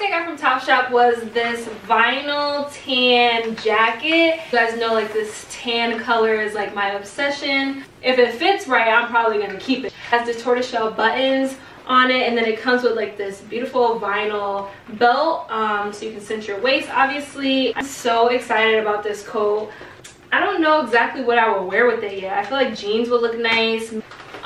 I got from Topshop was this vinyl tan jacket. You guys know like this tan color is like my obsession. If it fits right, I'm probably gonna keep it. it has the tortoiseshell buttons on it and then it comes with like this beautiful vinyl belt um, so you can cinch your waist obviously. I'm so excited about this coat. I don't know exactly what I will wear with it yet. I feel like jeans would look nice.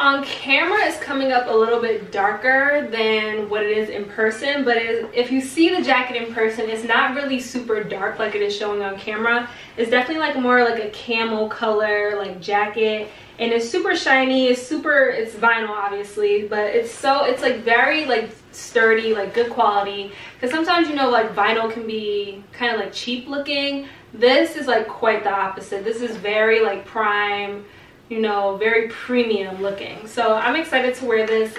On camera, it's coming up a little bit darker than what it is in person, but if you see the jacket in person, it's not really super dark like it is showing on camera. It's definitely like more like a camel color like jacket and it's super shiny it's super it's vinyl obviously but it's so it's like very like sturdy like good quality because sometimes you know like vinyl can be kind of like cheap looking this is like quite the opposite this is very like prime you know very premium looking. So i'm excited to wear this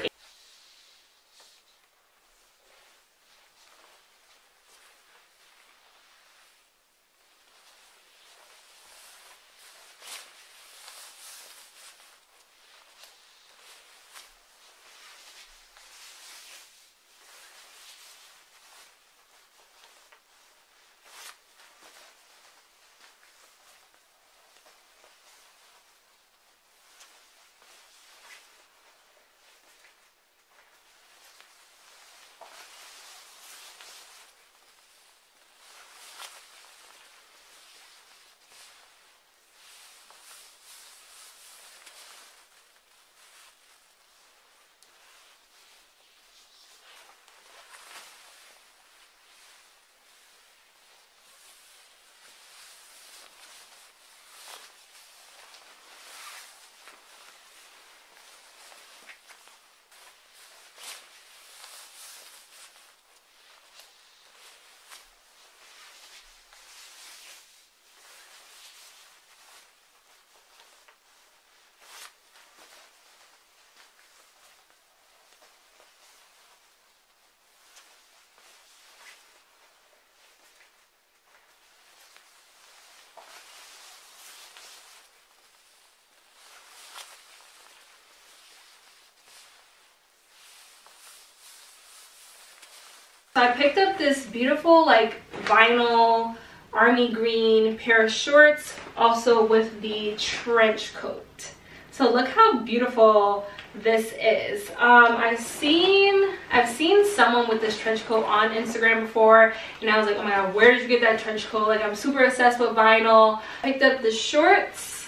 I picked up this beautiful like vinyl army green pair of shorts also with the trench coat. So look how beautiful this is. Um, I've seen I've seen someone with this trench coat on Instagram before and I was like, oh my god, where did you get that trench coat? Like I'm super obsessed with vinyl. I picked up the shorts,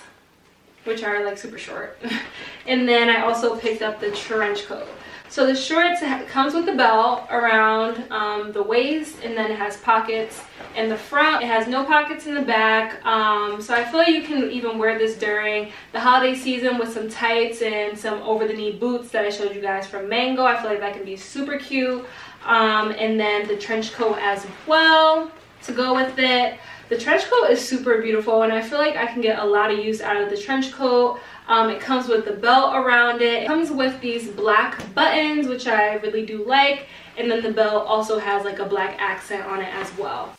which are like super short. and then I also picked up the trench coat. So the shorts comes with a belt around um, the waist and then it has pockets in the front. It has no pockets in the back. Um, so I feel like you can even wear this during the holiday season with some tights and some over the knee boots that I showed you guys from Mango. I feel like that can be super cute. Um, and then the trench coat as well to go with it. The trench coat is super beautiful and I feel like I can get a lot of use out of the trench coat. Um, it comes with the belt around it. It comes with these black buttons, which I really do like. And then the belt also has like a black accent on it as well.